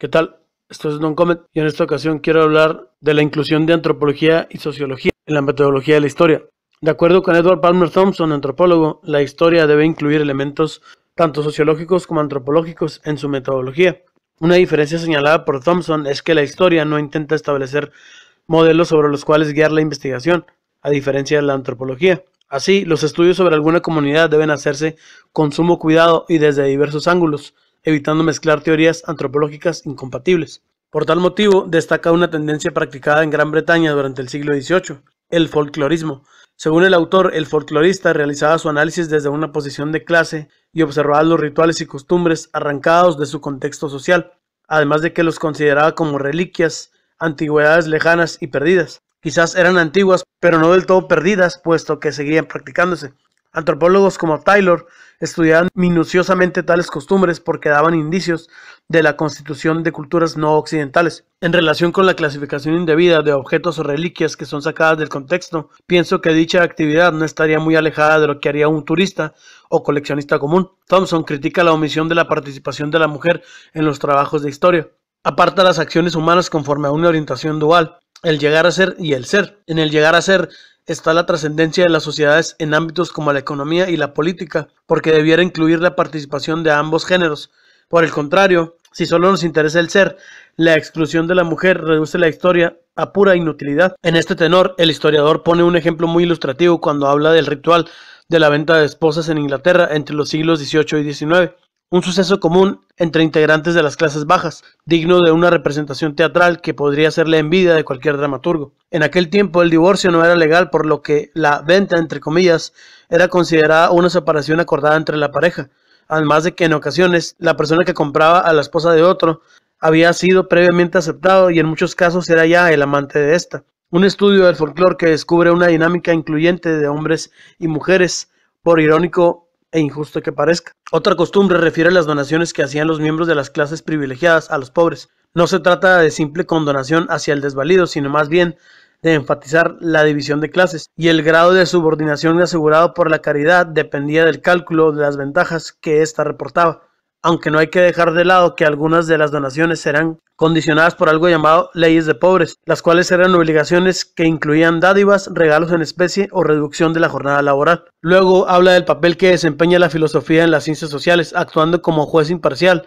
¿Qué tal? Esto es Don Comet y en esta ocasión quiero hablar de la inclusión de antropología y sociología en la metodología de la historia. De acuerdo con Edward Palmer Thompson, antropólogo, la historia debe incluir elementos tanto sociológicos como antropológicos en su metodología. Una diferencia señalada por Thompson es que la historia no intenta establecer modelos sobre los cuales guiar la investigación, a diferencia de la antropología. Así, los estudios sobre alguna comunidad deben hacerse con sumo cuidado y desde diversos ángulos, evitando mezclar teorías antropológicas incompatibles. Por tal motivo, destaca una tendencia practicada en Gran Bretaña durante el siglo XVIII, el folclorismo. Según el autor, el folclorista realizaba su análisis desde una posición de clase y observaba los rituales y costumbres arrancados de su contexto social, además de que los consideraba como reliquias, antigüedades lejanas y perdidas. Quizás eran antiguas, pero no del todo perdidas, puesto que seguían practicándose. Antropólogos como Taylor estudiaban minuciosamente tales costumbres porque daban indicios de la constitución de culturas no occidentales. En relación con la clasificación indebida de objetos o reliquias que son sacadas del contexto, pienso que dicha actividad no estaría muy alejada de lo que haría un turista o coleccionista común. Thompson critica la omisión de la participación de la mujer en los trabajos de historia. Aparta las acciones humanas conforme a una orientación dual, el llegar a ser y el ser. En el llegar a ser está la trascendencia de las sociedades en ámbitos como la economía y la política, porque debiera incluir la participación de ambos géneros. Por el contrario, si solo nos interesa el ser, la exclusión de la mujer reduce la historia a pura inutilidad. En este tenor, el historiador pone un ejemplo muy ilustrativo cuando habla del ritual de la venta de esposas en Inglaterra entre los siglos XVIII y XIX un suceso común entre integrantes de las clases bajas, digno de una representación teatral que podría ser la envidia de cualquier dramaturgo. En aquel tiempo el divorcio no era legal, por lo que la venta, entre comillas, era considerada una separación acordada entre la pareja, además de que en ocasiones la persona que compraba a la esposa de otro había sido previamente aceptado y en muchos casos era ya el amante de esta. Un estudio del folclore que descubre una dinámica incluyente de hombres y mujeres, por irónico e injusto que parezca. Otra costumbre refiere a las donaciones que hacían los miembros de las clases privilegiadas a los pobres. No se trata de simple condonación hacia el desvalido, sino más bien de enfatizar la división de clases, y el grado de subordinación asegurado por la caridad dependía del cálculo de las ventajas que ésta reportaba aunque no hay que dejar de lado que algunas de las donaciones serán condicionadas por algo llamado leyes de pobres, las cuales eran obligaciones que incluían dádivas, regalos en especie o reducción de la jornada laboral. Luego habla del papel que desempeña la filosofía en las ciencias sociales, actuando como juez imparcial,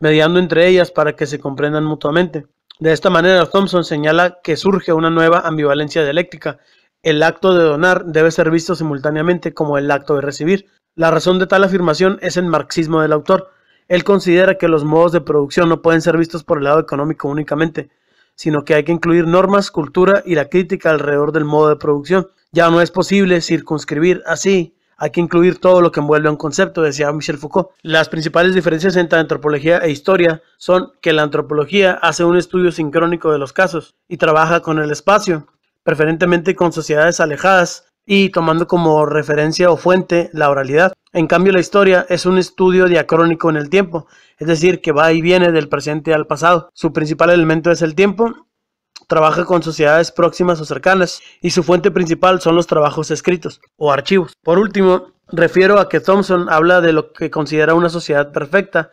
mediando entre ellas para que se comprendan mutuamente. De esta manera, Thompson señala que surge una nueva ambivalencia dialéctica. El acto de donar debe ser visto simultáneamente como el acto de recibir. La razón de tal afirmación es el marxismo del autor, él considera que los modos de producción no pueden ser vistos por el lado económico únicamente, sino que hay que incluir normas, cultura y la crítica alrededor del modo de producción. Ya no es posible circunscribir así, hay que incluir todo lo que envuelve a un concepto, decía Michel Foucault. Las principales diferencias entre antropología e historia son que la antropología hace un estudio sincrónico de los casos y trabaja con el espacio, preferentemente con sociedades alejadas y tomando como referencia o fuente la oralidad. En cambio, la historia es un estudio diacrónico en el tiempo, es decir, que va y viene del presente al pasado. Su principal elemento es el tiempo, trabaja con sociedades próximas o cercanas, y su fuente principal son los trabajos escritos o archivos. Por último, refiero a que Thompson habla de lo que considera una sociedad perfecta,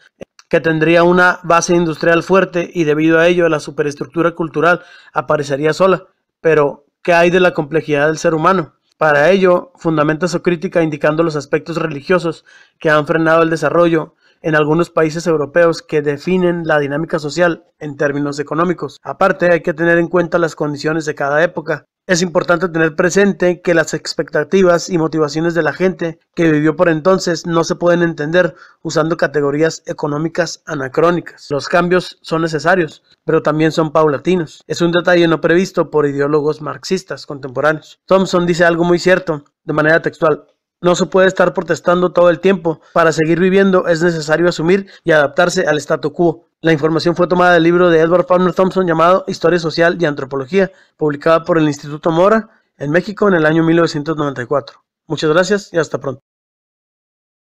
que tendría una base industrial fuerte y debido a ello la superestructura cultural aparecería sola. Pero, ¿qué hay de la complejidad del ser humano? Para ello, fundamenta su crítica indicando los aspectos religiosos que han frenado el desarrollo en algunos países europeos que definen la dinámica social en términos económicos. Aparte, hay que tener en cuenta las condiciones de cada época es importante tener presente que las expectativas y motivaciones de la gente que vivió por entonces no se pueden entender usando categorías económicas anacrónicas. Los cambios son necesarios, pero también son paulatinos. Es un detalle no previsto por ideólogos marxistas contemporáneos. Thompson dice algo muy cierto, de manera textual. No se puede estar protestando todo el tiempo. Para seguir viviendo es necesario asumir y adaptarse al statu quo. La información fue tomada del libro de Edward Palmer Thompson llamado Historia Social y Antropología, publicada por el Instituto Mora en México en el año 1994. Muchas gracias y hasta pronto.